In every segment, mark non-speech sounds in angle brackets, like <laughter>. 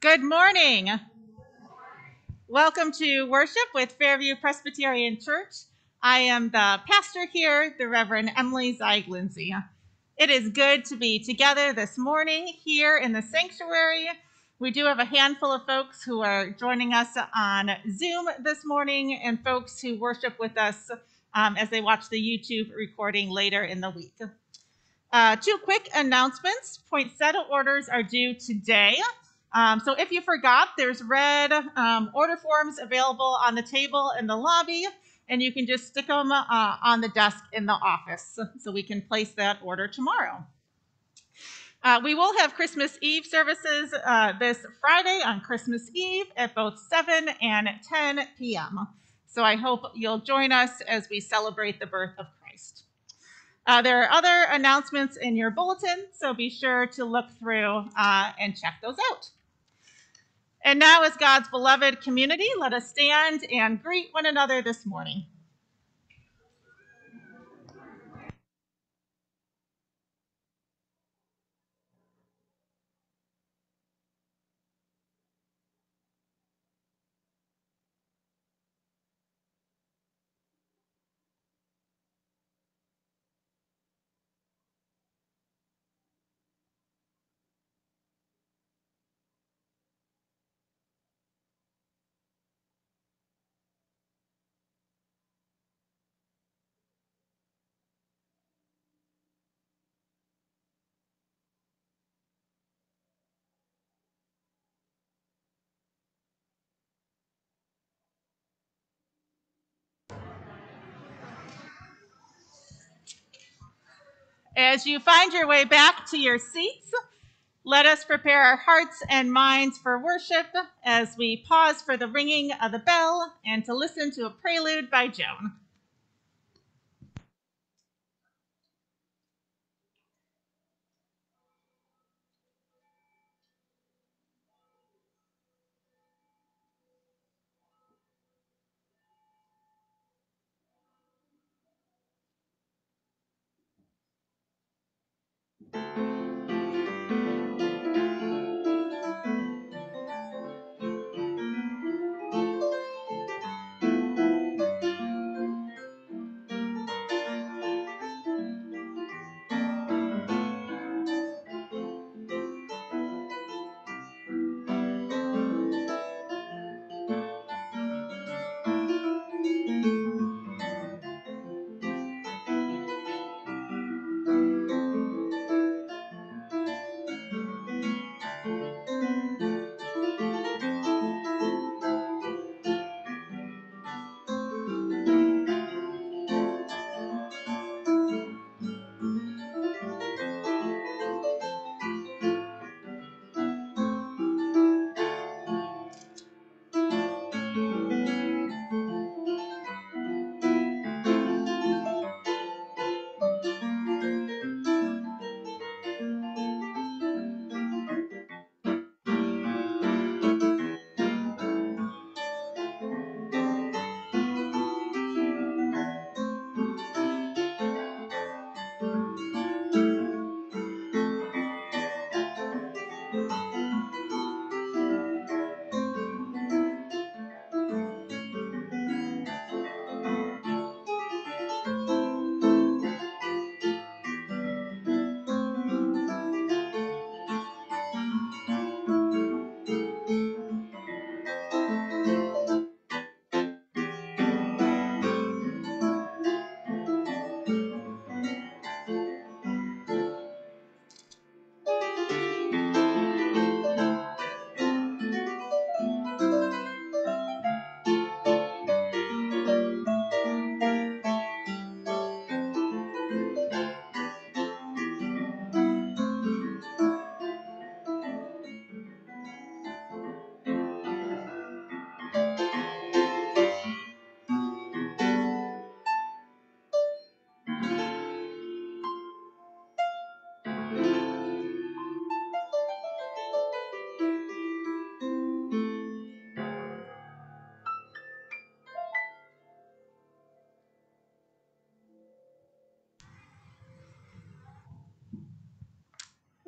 Good morning. Welcome to worship with Fairview Presbyterian Church. I am the pastor here, the Reverend Emily Zeig Lindsay. It is good to be together this morning here in the sanctuary. We do have a handful of folks who are joining us on Zoom this morning and folks who worship with us um, as they watch the YouTube recording later in the week. Uh, two quick announcements. Point Poinsettia orders are due today. Um, so if you forgot, there's red um, order forms available on the table in the lobby, and you can just stick them uh, on the desk in the office so we can place that order tomorrow. Uh, we will have Christmas Eve services uh, this Friday on Christmas Eve at both 7 and 10 p.m. So I hope you'll join us as we celebrate the birth of Christ. Uh, there are other announcements in your bulletin, so be sure to look through uh, and check those out. And now, as God's beloved community, let us stand and greet one another this morning. As you find your way back to your seats, let us prepare our hearts and minds for worship as we pause for the ringing of the bell and to listen to a prelude by Joan.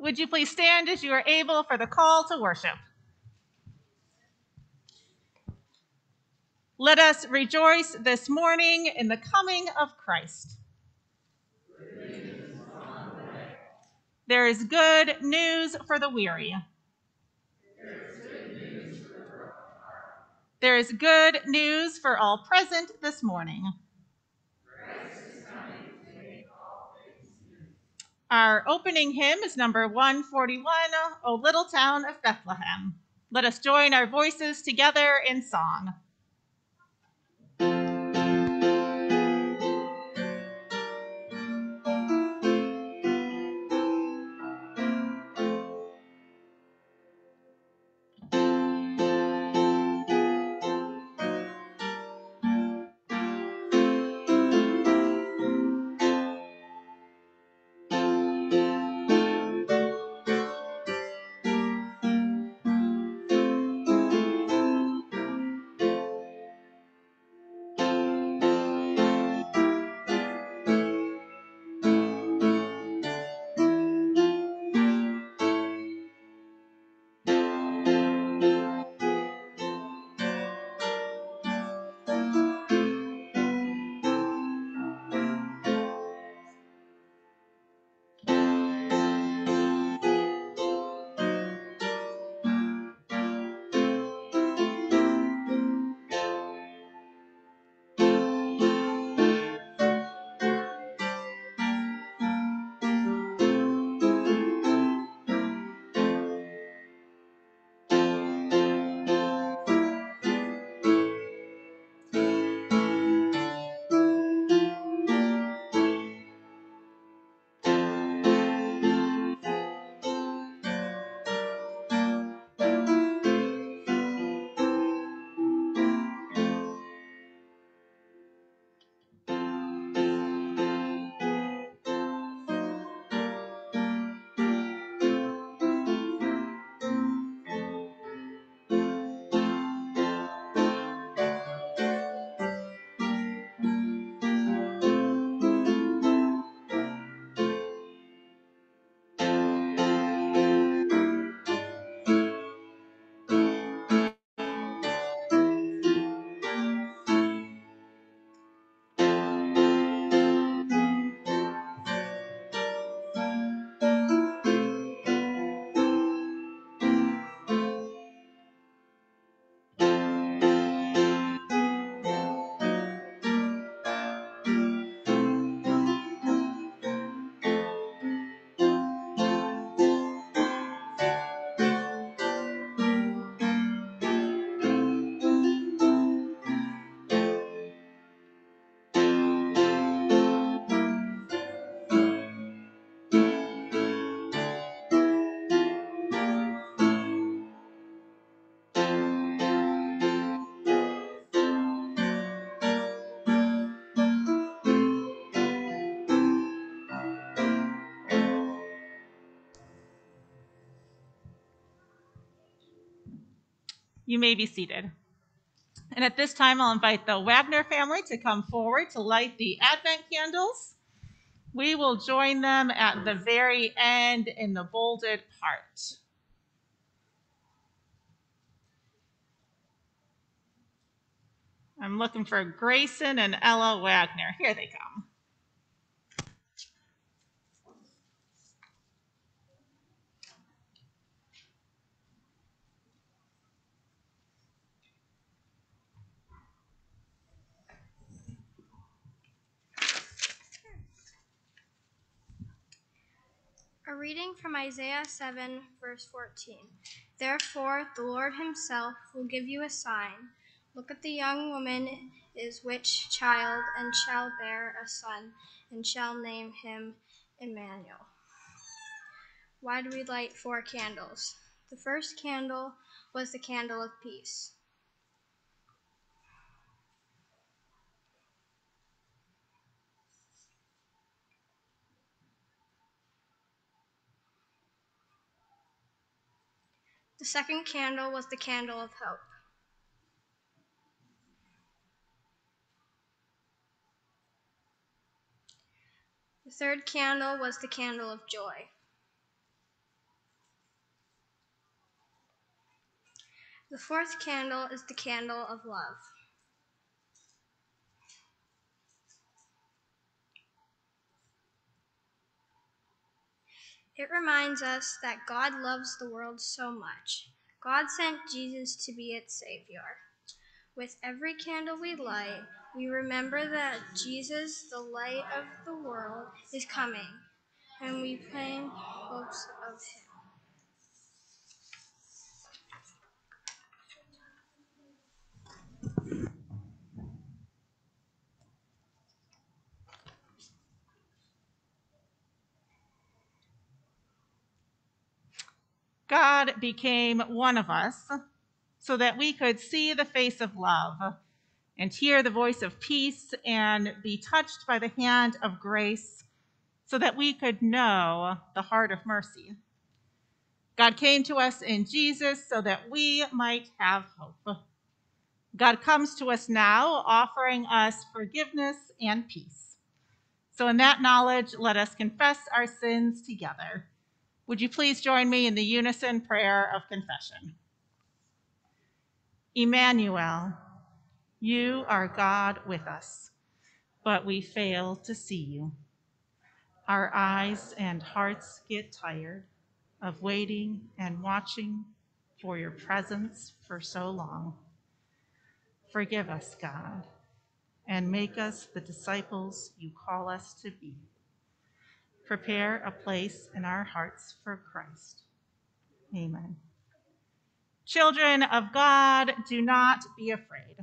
Would you please stand as you are able for the call to worship? Let us rejoice this morning in the coming of Christ. There is good news for the weary. There is good news for all present this morning. Opening hymn is number 141, O Little Town of Bethlehem. Let us join our voices together in song. You may be seated. And at this time, I'll invite the Wagner family to come forward to light the Advent candles. We will join them at the very end in the bolded part. I'm looking for Grayson and Ella Wagner. Here they come. Reading from Isaiah 7, verse 14. Therefore, the Lord himself will give you a sign. Look at the young woman is which child, and shall bear a son, and shall name him Emmanuel. Why do we light four candles? The first candle was the candle of peace. The second candle was the candle of hope. The third candle was the candle of joy. The fourth candle is the candle of love. It reminds us that God loves the world so much. God sent Jesus to be its Savior. With every candle we light, we remember that Jesus, the light of the world, is coming, and we claim hopes of Him. God became one of us so that we could see the face of love and hear the voice of peace and be touched by the hand of grace so that we could know the heart of mercy. God came to us in Jesus so that we might have hope. God comes to us now, offering us forgiveness and peace. So, in that knowledge, let us confess our sins together. Would you please join me in the unison prayer of confession? Emmanuel, you are God with us, but we fail to see you. Our eyes and hearts get tired of waiting and watching for your presence for so long. Forgive us, God, and make us the disciples you call us to be. Prepare a place in our hearts for Christ. Amen. Children of God, do not be afraid.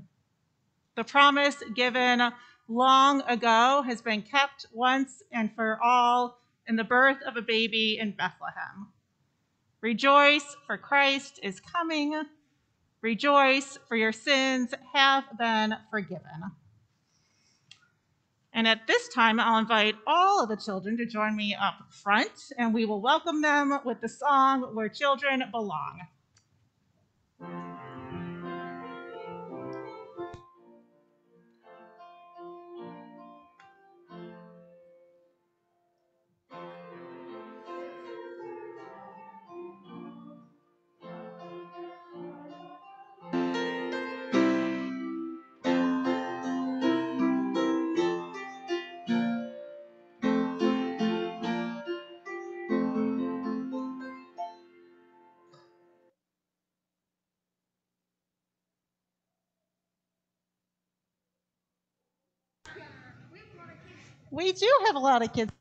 The promise given long ago has been kept once and for all in the birth of a baby in Bethlehem. Rejoice, for Christ is coming. Rejoice, for your sins have been forgiven. And at this time, I'll invite all of the children to join me up front, and we will welcome them with the song Where Children Belong. We do have a lot of kids.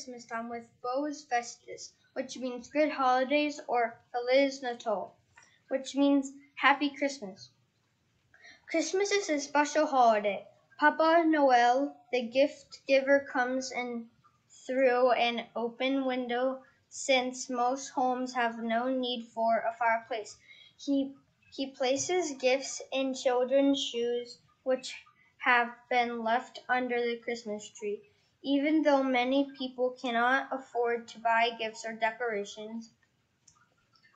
Christmas time with Boas Festas, which means Good Holidays, or Feliz Natal, which means Happy Christmas. Christmas is a special holiday. Papa Noel, the gift giver, comes in through an open window since most homes have no need for a fireplace. He he places gifts in children's shoes, which have been left under the Christmas tree. Even though many people cannot afford to buy gifts or decorations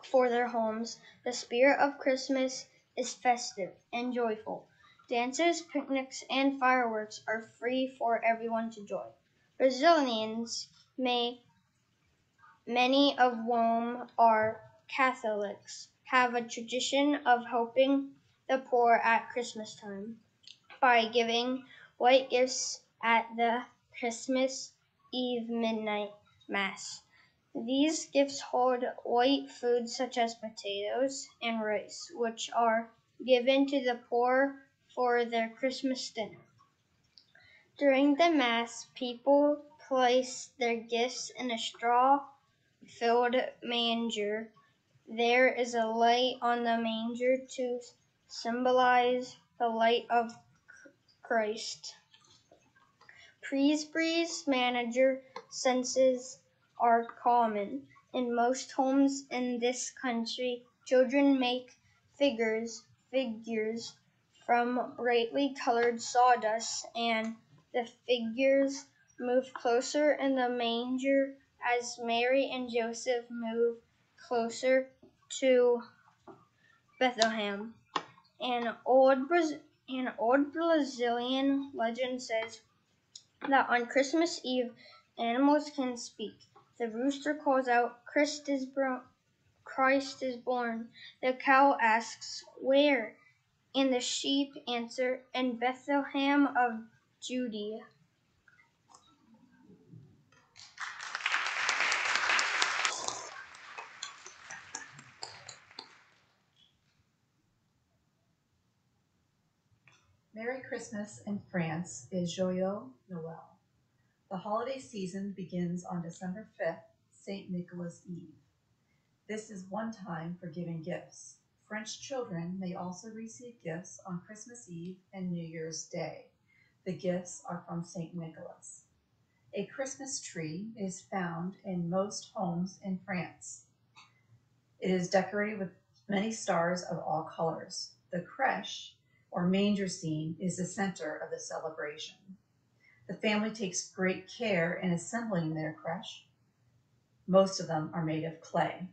for their homes, the spirit of Christmas is festive and joyful. Dances, picnics, and fireworks are free for everyone to join. Brazilians may many of whom are Catholics have a tradition of helping the poor at Christmas time by giving white gifts at the Christmas Eve midnight mass. These gifts hold white foods such as potatoes and rice, which are given to the poor for their Christmas dinner. During the Mass, people place their gifts in a straw filled manger. There is a light on the manger to symbolize the light of Christ. Presby's manager senses are common. In most homes in this country, children make figures figures from brightly colored sawdust and the figures move closer in the manger as Mary and Joseph move closer to Bethlehem. An old Braz- an old Brazilian legend says that on Christmas Eve, animals can speak. The rooster calls out, Christ is, bro- Christ is born. The cow asks, Where? And the sheep answer, In Bethlehem of Judea. Merry Christmas in France is Joyeux Noël. The holiday season begins on December 5th, St. Nicholas Eve. This is one time for giving gifts. French children may also receive gifts on Christmas Eve and New Year's Day. The gifts are from St. Nicholas. A Christmas tree is found in most homes in France. It is decorated with many stars of all colors. The creche or manger scene is the center of the celebration. The family takes great care in assembling their creche. Most of them are made of clay.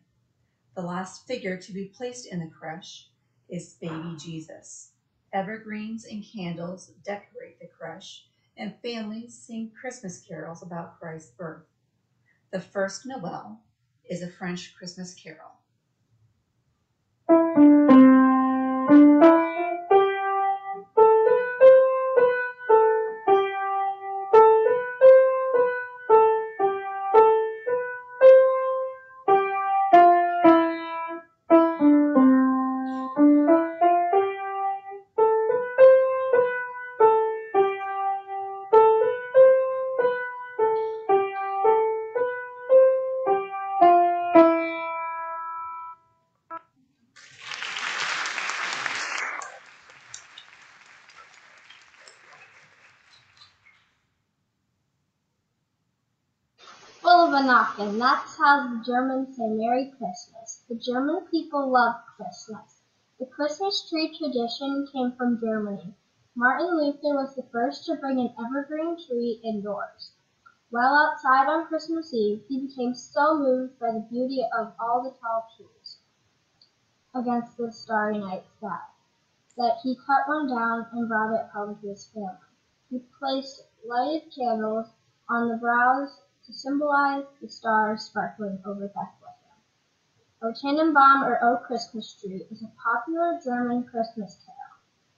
The last figure to be placed in the creche is baby Jesus. Evergreens and candles decorate the creche, and families sing Christmas carols about Christ's birth. The first Noel is a French Christmas carol. Weihnachten. That's how the Germans say Merry Christmas. The German people love Christmas. The Christmas tree tradition came from Germany. Martin Luther was the first to bring an evergreen tree indoors. While outside on Christmas Eve, he became so moved by the beauty of all the tall trees against the starry night sky that he cut one down and brought it home to his family. He placed lighted candles on the brows to symbolize the stars sparkling over Bethlehem. O Tannenbaum or O Christmas Tree is a popular German Christmas carol.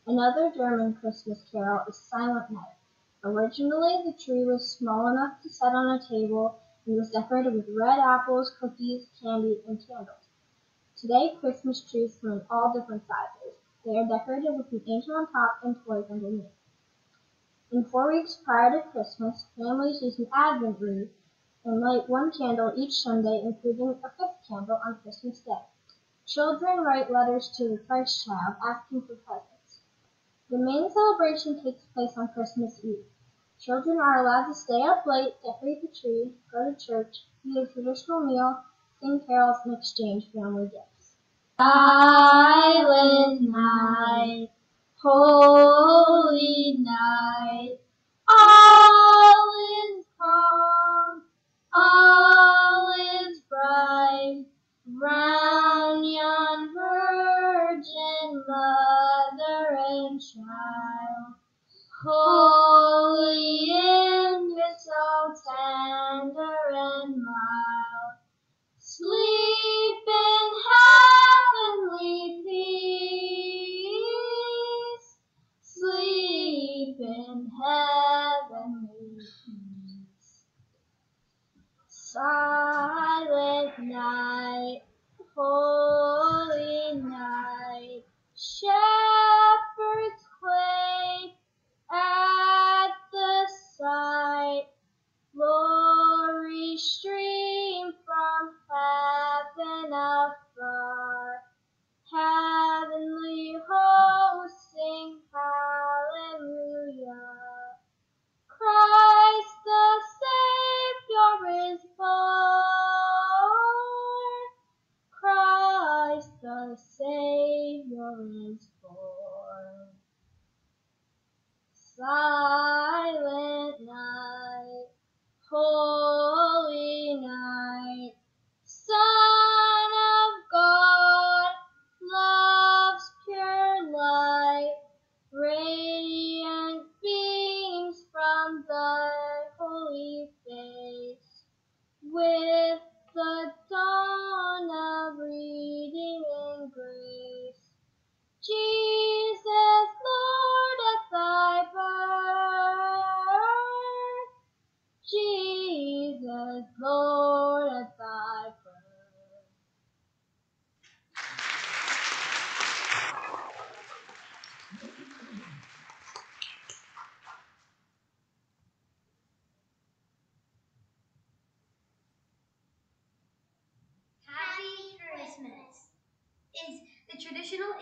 Another German Christmas carol is Silent Night. Originally, the tree was small enough to set on a table and was decorated with red apples, cookies, candy, and candles. Today, Christmas trees come in all different sizes. They are decorated with an angel on top and toys underneath. In four weeks prior to Christmas, families use an Advent wreath and light one candle each Sunday, including a fifth candle on Christmas Day. Children write letters to the Christ child asking for presents. The main celebration takes place on Christmas Eve. Children are allowed to stay up late, decorate the tree, go to church, eat a traditional meal, sing carols, and exchange family gifts. Silent night, holy night, all is calm, all is bright, round yon virgin mother and child. Holy infant, so tender and mild, sleep Silent night, holy night, shepherds quake at the sight. Glory stream from heaven afar. Heavenly hosts sing hallelujah. Christ is born. Christ the Savior is born. Silent night, holy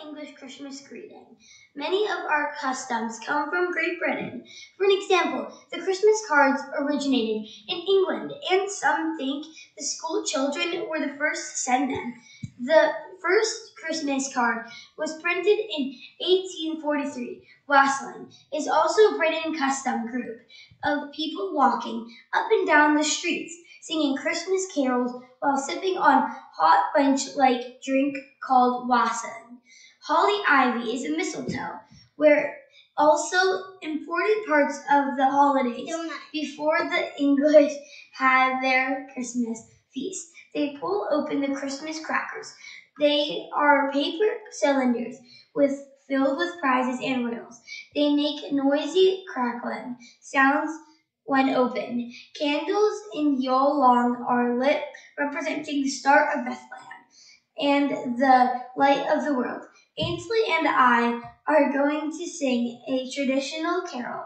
English Christmas greeting. Many of our customs come from Great Britain. For an example, the Christmas cards originated in England, and some think the school children were the first to send them. The first Christmas card was printed in 1843. Wassailing is also a Britain custom group of people walking up and down the streets, singing Christmas carols while sipping on hot punch-like drink called wassail. Holly ivy is a mistletoe, where also important parts of the holidays before the English had their Christmas feast. They pull open the Christmas crackers. They are paper cylinders with filled with prizes and riddles. They make noisy crackling sounds when opened. Candles in Yule Log are lit, representing the start of Bethlehem and the light of the world. Ainsley and I are going to sing a traditional carol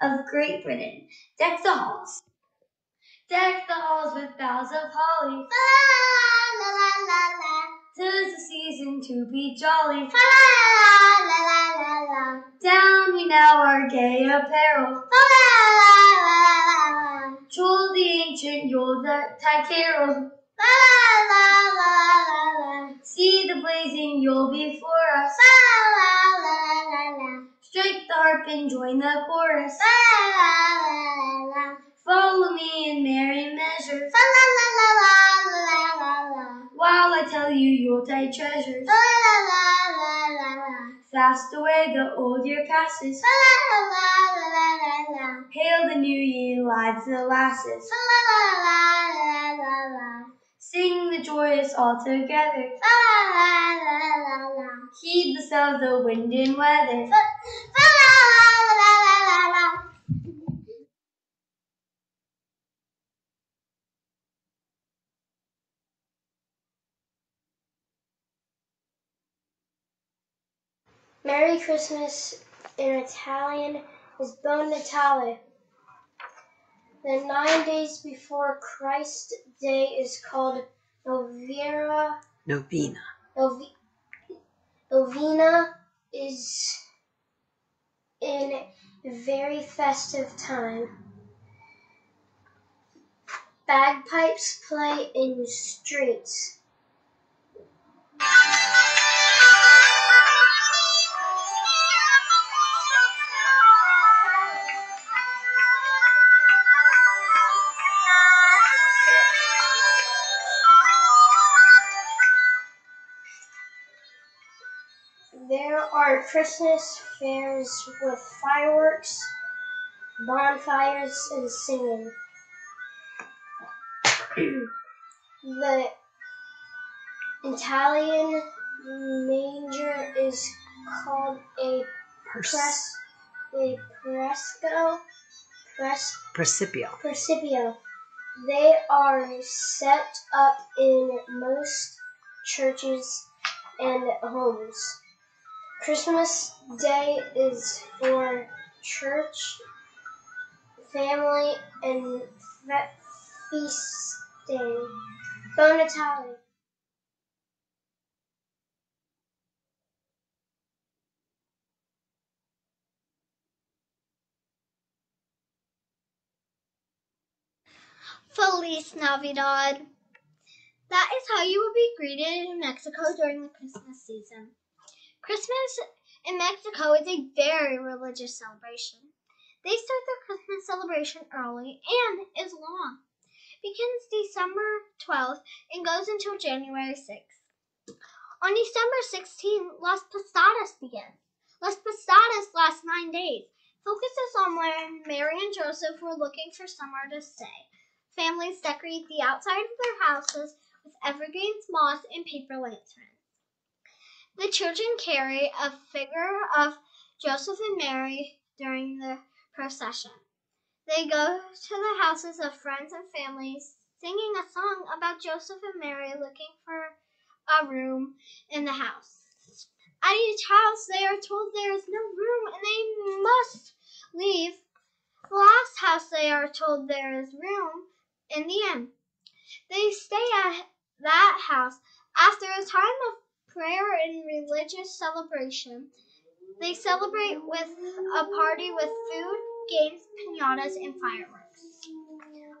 of Great Britain. Deck the halls. Deck the halls with boughs of holly. La la la la la. Tis the season to be jolly. La la la la la. Down we now our gay apparel. La la la la la. Troll the ancient Yuletide carol. La la la la la. See the blazing Yule before us. La la la la la. Strike the harp and join the chorus. La la la la la. Follow me in merry measure. La la la la la la la la. While I tell you Yuletide treasures. La la la la la la. Fast away the old year passes. La la la la la la la. Hail the new year, lads and lasses. La la la la la la. Sing the joyous all together. La la la la la. Of the wind and weather. La la la la la la. Merry Christmas in Italian is Bon Natale. The nine days before Christ Day is called Novera. Novena. Novi- Novena is in a very festive time. Bagpipes play in the streets. Christmas fairs with fireworks, bonfires, and singing. <clears throat> the Italian manger is called a pres, a fresco, pres, Presepio. Presepio. They are set up in most churches and homes. Christmas Day is for church, family, and fe- feasting. Bon Natale. Feliz Navidad. That is how you will be greeted in Mexico during the Christmas season. Christmas in Mexico is a very religious celebration. They start their Christmas celebration early and is long. It begins December 12th and goes until January 6th. On December 16th, Las Posadas begins. Las Posadas last nine days. Focuses on when Mary and Joseph were looking for somewhere to stay. Families decorate the outside of their houses with evergreens, moss, and paper lanterns. The children carry a figure of Joseph and Mary during the procession. They go to the houses of friends and families, singing a song about Joseph and Mary looking for a room in the house. At each house, they are told there is no room and they must leave. The last house, they are told there is room in the inn. They stay at that house after a time of prayer and religious celebration. They celebrate with a party with food, games, pinatas, and fireworks.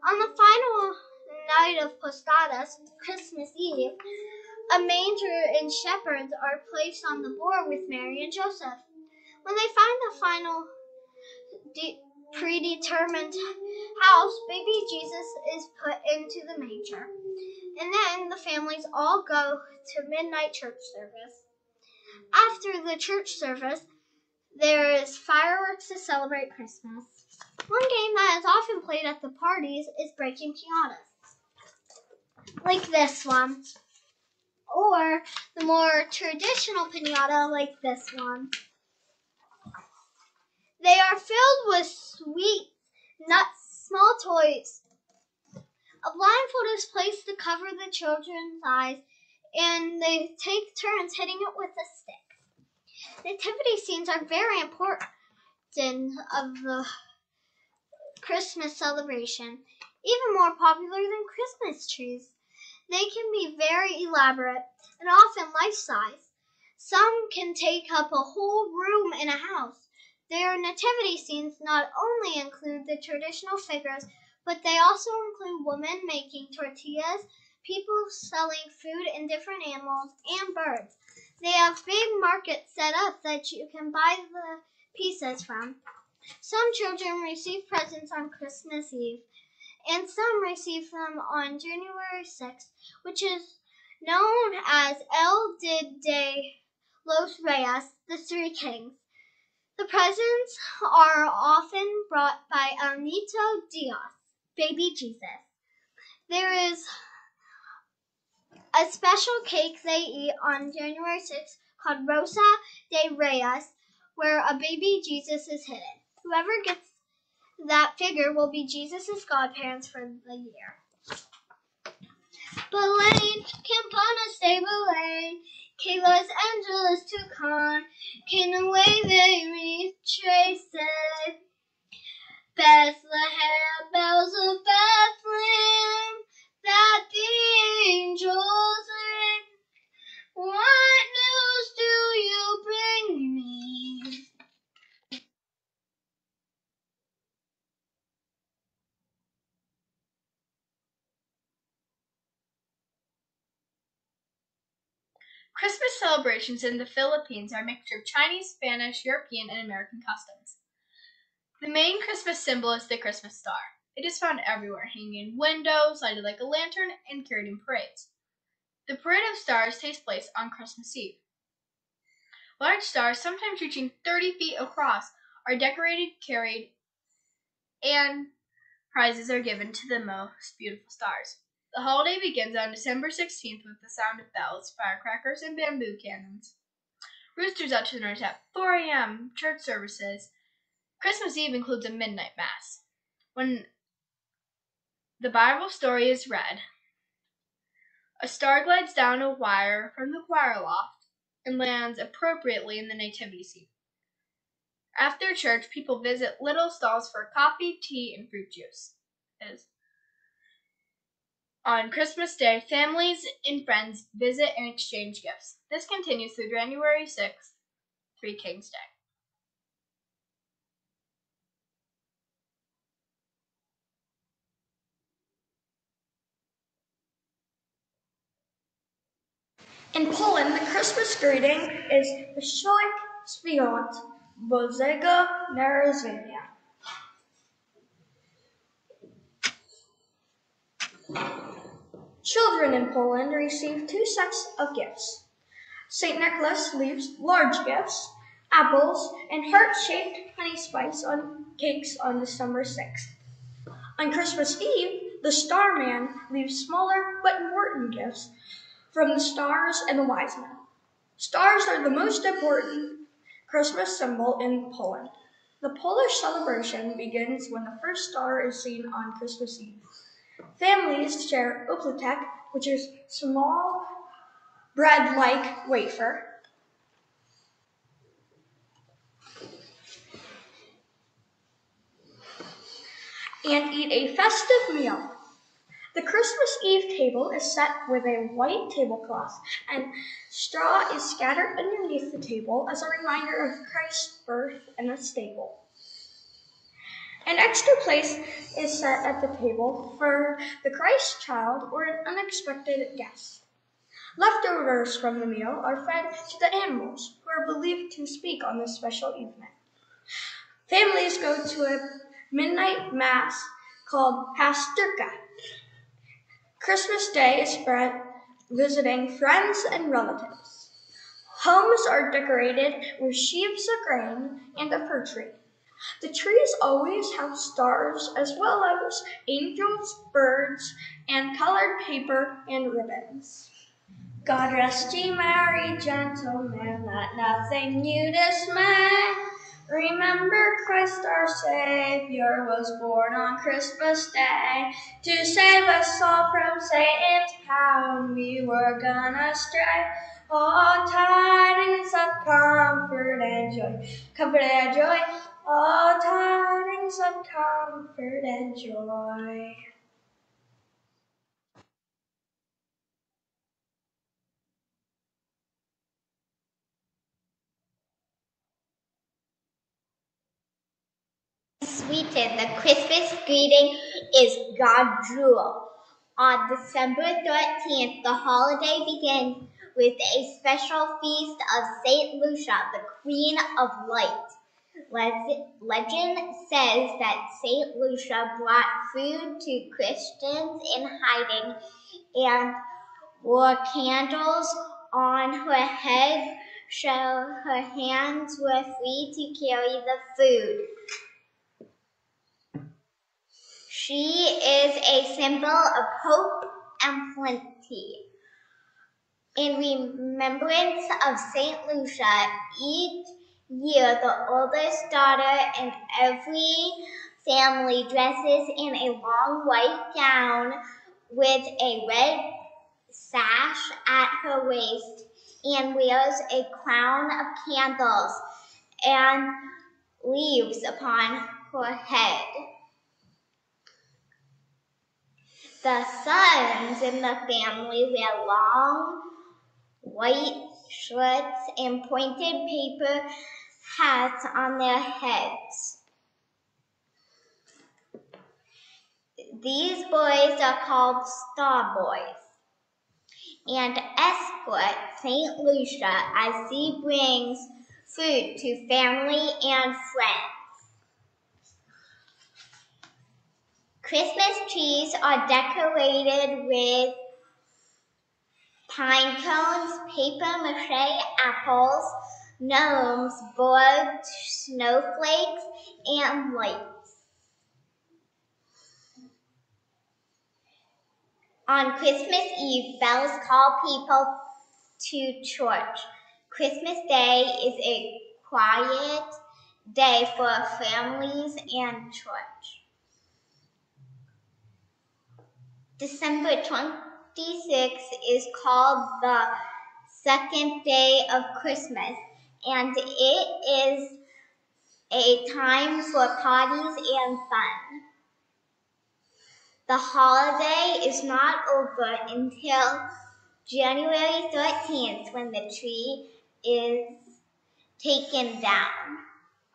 On the final night of Postadas, Christmas Eve, a manger and shepherds are placed on the board with Mary and Joseph. When they find the final de- predetermined house, baby Jesus is put into the manger. And then the families all go to midnight church service. After the church service, there is fireworks to celebrate Christmas. One game that is often played at the parties is breaking pianos. Like this one. Or the more traditional pinata like this one. They are filled with sweets, nuts, small toys. A blindfold is placed to cover the children's eyes, and they take turns hitting it with a stick. Nativity scenes are very important of the Christmas celebration, even more popular than Christmas trees. They can be very elaborate and often life size. Some can take up a whole room in a house. Their nativity scenes not only include the traditional figures, but they also include women making tortillas, people selling food and different animals, and birds. They have big markets set up that you can buy the pieces from. Some children receive presents on Christmas Eve, and some receive them on January 6th, which is known as El Día de los Reyes, the Three Kings. The presents are often brought by El Niño Dios, baby Jesus. There is a special cake they eat on January 6th called Rosca de Reyes, where a baby Jesus is hidden. Whoever gets that figure will be Jesus' godparents for the year. Belen, campana stay Belen, que los ángeles tocan, que no way they retrace in the Philippines are a mixture of Chinese, Spanish, European, and American customs. The main Christmas symbol is the Christmas star. It is found everywhere, hanging in windows, lighted like a lantern, and carried in parades. The Parade of Stars takes place on Christmas Eve. Large stars, sometimes reaching 30 feet across, are decorated, carried, and prizes are given to the most beautiful stars. The holiday begins on December 16th with the sound of bells, firecrackers, and bamboo cannons. Roosters north at 4 a.m., church services. Christmas Eve includes a midnight mass. When the Bible story is read, a star glides down a wire from the choir loft and lands appropriately in the nativity scene. After church, people visit little stalls for coffee, tea, and fruit juice. On Christmas Day, families and friends visit and exchange gifts. This continues through January 6th, Three Kings Day. In Poland, the Christmas greeting is Wesołych Świąt Bożego Narodzenia. Children in Poland receive two sets of gifts. St. Nicholas leaves large gifts, apples, and heart-shaped honey spice on cakes on December 6th. On Christmas Eve, the Star Man leaves smaller but important gifts from the stars and the wise men. Stars are the most important Christmas symbol in Poland. The Polish celebration begins when the first star is seen on Christmas Eve. Families share opłatek, which is small bread-like wafer. And eat a festive meal. The Christmas Eve table is set with a white tablecloth, and straw is scattered underneath the table as a reminder of Christ's birth in a stable. An extra place is set at the table for the Christ child or an unexpected guest. Leftovers from the meal are fed to the animals, who are believed to speak on this special evening. Families go to a midnight mass called Pasterka Christmas Day is spent visiting friends and relatives. Homes are decorated with sheaves of grain and a fir tree. The trees always have stars as well as angels, birds, and colored paper and ribbons. God rest ye merry gentlemen, let nothing you dismay. Remember Christ our Savior was born on Christmas Day to save us all from Satan's power. We were gonna stray. All tidings of comfort and joy, comfort and joy. All tidings of comfort and joy. Sweden. The Christmas greeting is God Jul. On December 13th, the holiday begins with a special feast of Saint Lucia, the Queen of Light. Legend says that Saint Lucia brought food to Christians in hiding and wore candles on her head so her hands were free to carry the food. She is a symbol of hope and plenty. In remembrance of Saint Lucia, each year the oldest daughter in every family dresses in a long white gown with a red sash at her waist and wears a crown of candles and leaves upon her head. The sons in the family wear long white shirts and pointed paper hats on their heads. These boys are called star boys. and escort St. Lucia as he brings food to family and friends. Christmas trees are decorated with pine cones, paper mache apples, gnomes, boards, snowflakes, and lights. On Christmas Eve, bells call people to church. Christmas Day is a quiet day for families and church. December 26th is called the second day of Christmas, and it is a time for parties and fun. The holiday is not over until January 13th when the tree is taken down.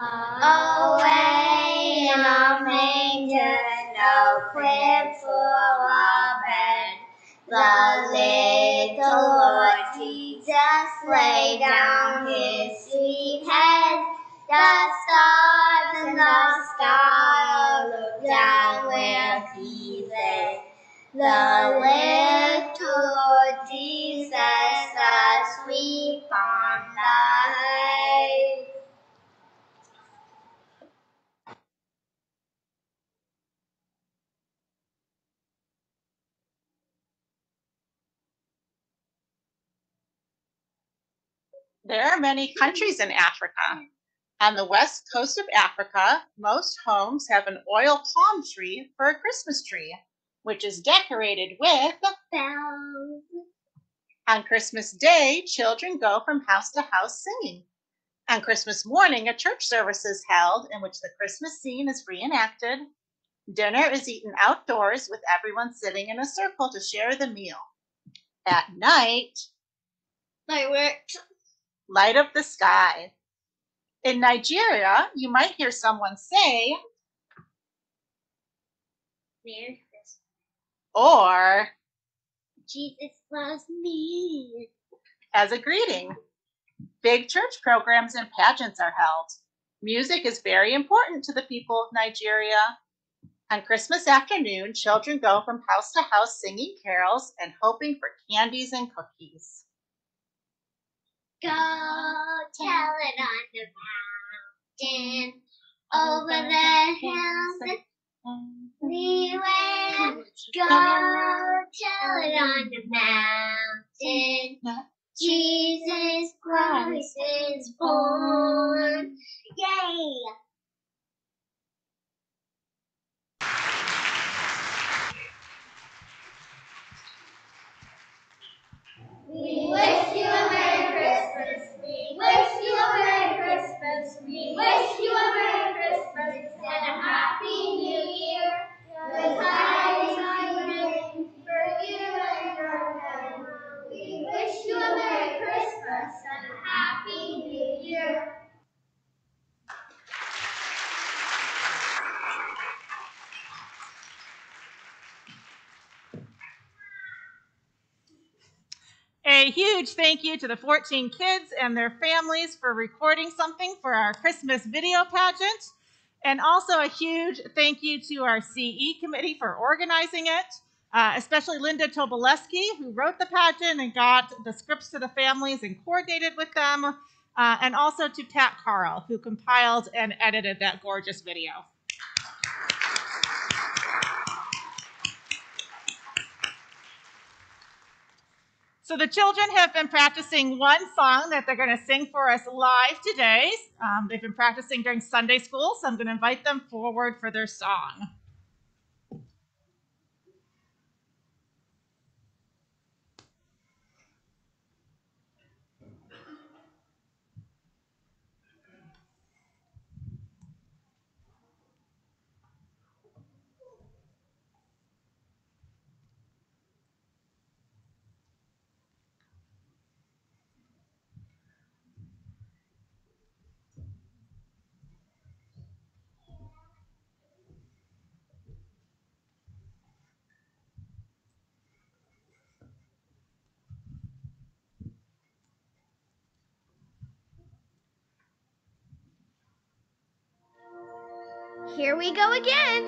Away in a manger, no crib full of bed. The little Lord Jesus lay down his sweet head. The stars in the sky look down where he lay. The little Lord Jesus asleep on the hay. There are many countries in Africa. On the west coast of Africa, most homes have an oil palm tree for a Christmas tree, which is decorated with Bells. On Christmas Day, children go from house to house singing. On Christmas morning, a church service is held in which the Christmas scene is reenacted. Dinner is eaten outdoors with everyone sitting in a circle to share the meal. At night, Fireworks. Light up the sky. In Nigeria, you might hear someone say, Merry Christmas. or Jesus loves me. as a greeting. Big church programs and pageants are held. Music is very important to the people of Nigeria. On Christmas afternoon, children go from house to house singing carols and hoping for candies and cookies. Go tell it on the mountain, over the hills and freeway. Go tell it on the mountain, Jesus Christ is born. Yay! We wish Wish you a Merry Christmas and a Happy New Year. The tidings are bringing for you and your family. We wish you a Merry Christmas and a Happy New Year. A huge thank you to the 14 kids and their families for recording something for our Christmas video pageant. And also a huge thank you to our CE committee for organizing it, uh, especially Linda Tobolewski, who wrote the pageant and got the scripts to the families and coordinated with them. Uh, and also to Pat Carl, who compiled and edited that gorgeous video. So the children have been practicing one song that they're going to sing for us live today. Um, they've been practicing during Sunday school, so I'm going to invite them forward for their song. We go again.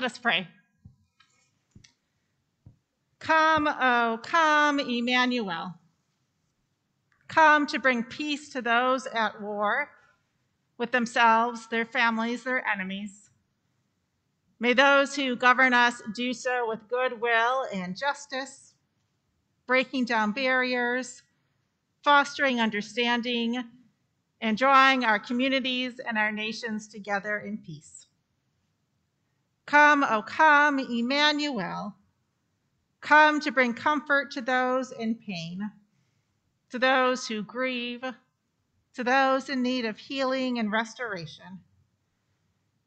Let us pray. Come, oh, come, Emmanuel. Come to bring peace to those at war with themselves, their families, their enemies. May those who govern us do so with goodwill and justice, breaking down barriers, fostering understanding, and drawing our communities and our nations together in peace. Come, O come, Emmanuel. Come to bring comfort to those in pain, to those who grieve, to those in need of healing and restoration.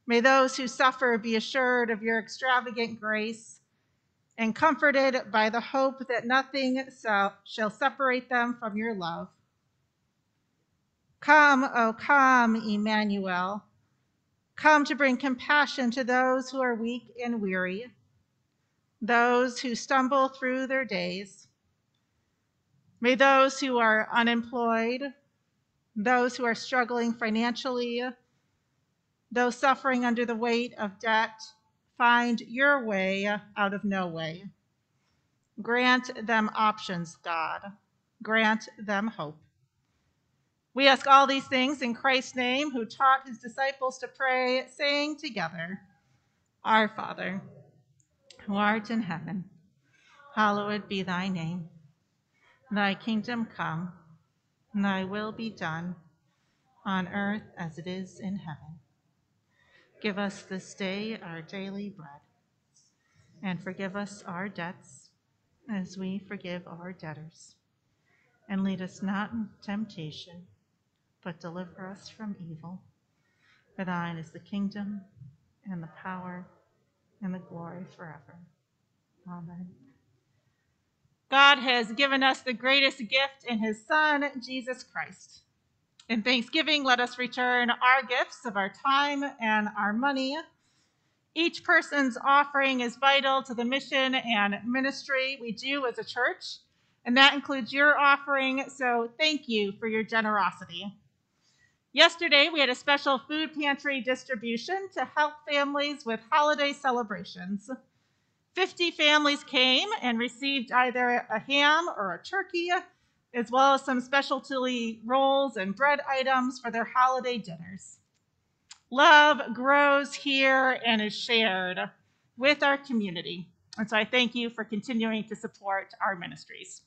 May those who suffer be assured of your extravagant grace and comforted by the hope that nothing shall separate them from your love. Come, O come, Emmanuel. Come to bring compassion to those who are weak and weary, those who stumble through their days. May those who are unemployed, those who are struggling financially, those suffering under the weight of debt, find your way out of no way. Grant them options, God. Grant them hope. We ask all these things in Christ's name, who taught his disciples to pray, saying together, Our Father, who art in heaven, hallowed be thy name. Thy kingdom come, and thy will be done, on earth as it is in heaven. Give us this day our daily bread, and forgive us our debts as we forgive our debtors. And lead us not in temptation, but deliver us from evil. For thine is the kingdom, and the power, and the glory forever. Amen. God has given us the greatest gift in his Son, Jesus Christ. In thanksgiving, let us return our gifts of our time and our money. Each person's offering is vital to the mission and ministry we do as a church, and that includes your offering, so thank you for your generosity. Yesterday, we had a special food pantry distribution to help families with holiday celebrations. 50 families came and received either a ham or a turkey, as well as some specialty rolls and bread items for their holiday dinners. Love grows here and is shared with our community. And so I thank you for continuing to support our ministries.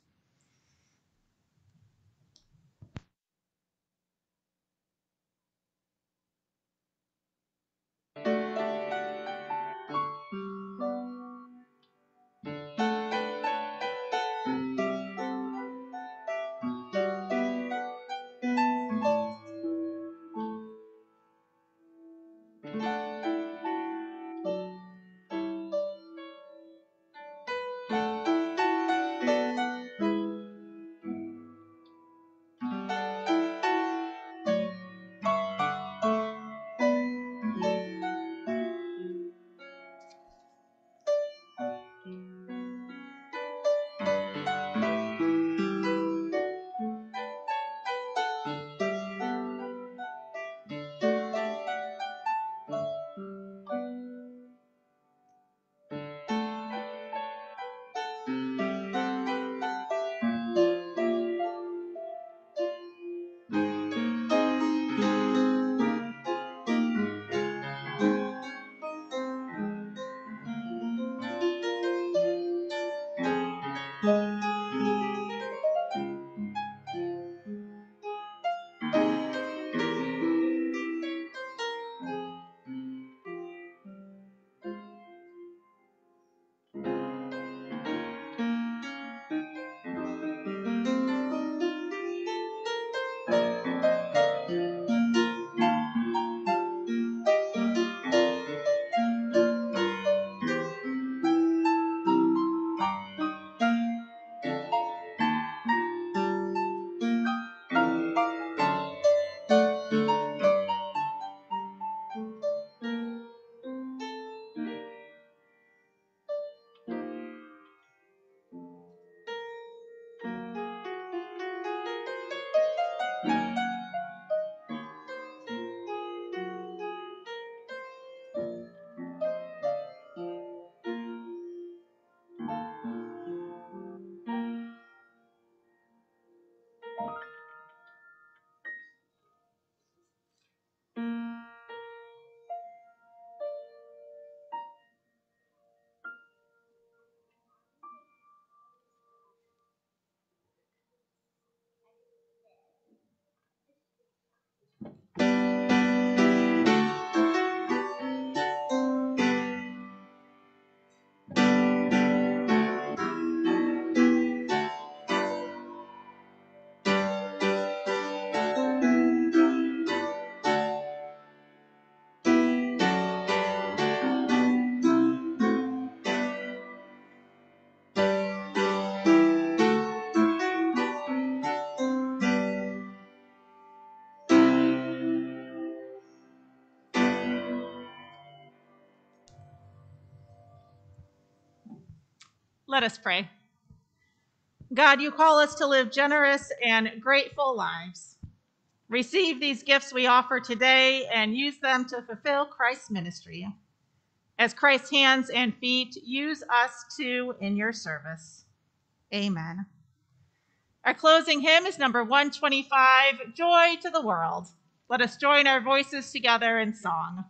Let us pray. God, you call us to live generous and grateful lives. Receive these gifts we offer today and use them to fulfill Christ's ministry. As Christ's hands and feet, use us too in your service. Amen. Our closing hymn is number 125 Joy to the World. Let us join our voices together in song.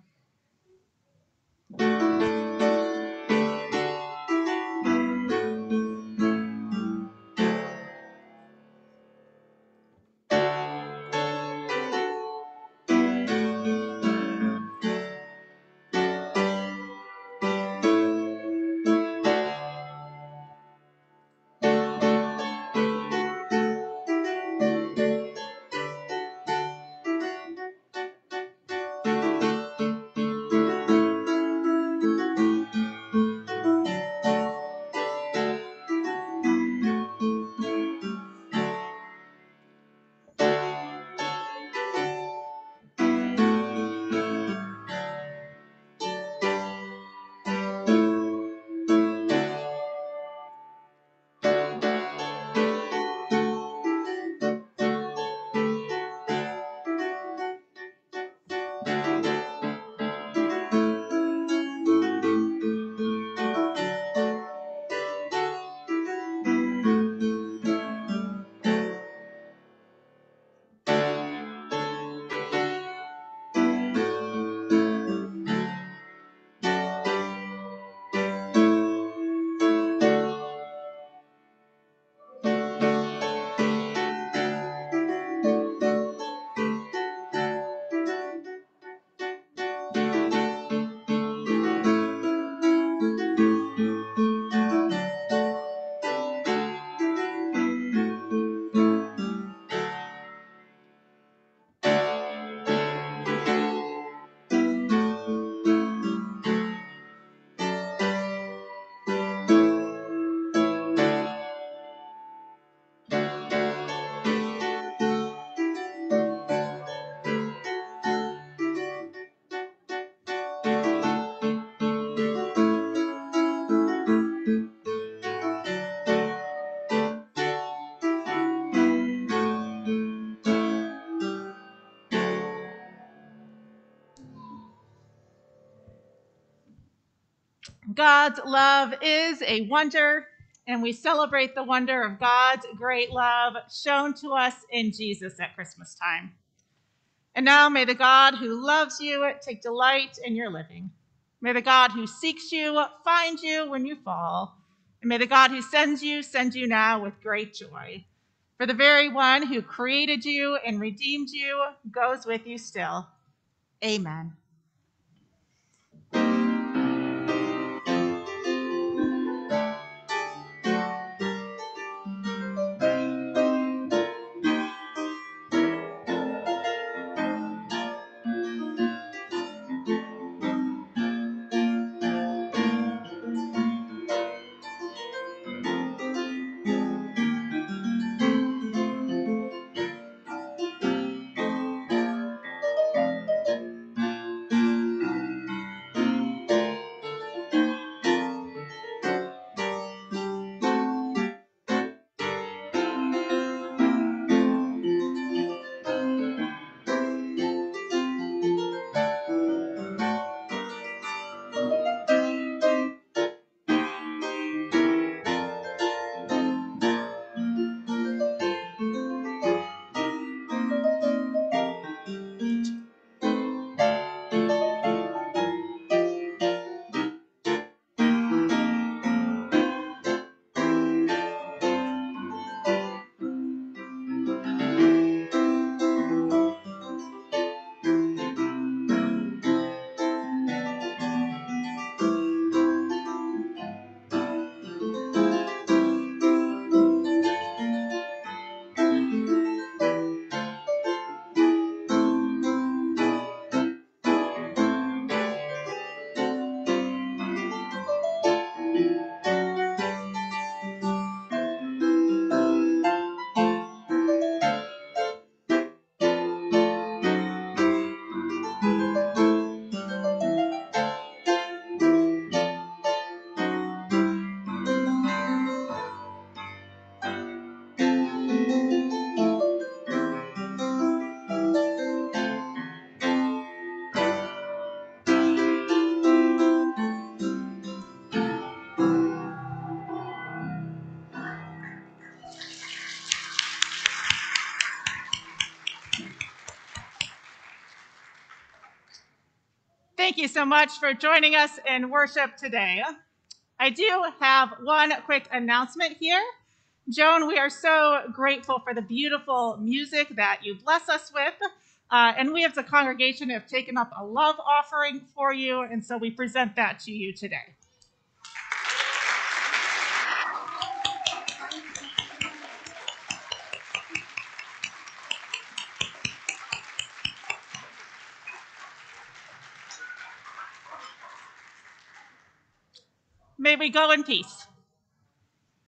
God's love is a wonder, and we celebrate the wonder of God's great love shown to us in Jesus at Christmas time. And now may the God who loves you take delight in your living. May the God who seeks you find you when you fall. And may the God who sends you send you now with great joy. For the very one who created you and redeemed you goes with you still. Amen. Thank you so much for joining us in worship today. I do have one quick announcement here. Joan, we are so grateful for the beautiful music that you bless us with. Uh, and we as a congregation have taken up a love offering for you, and so we present that to you today. We go in peace.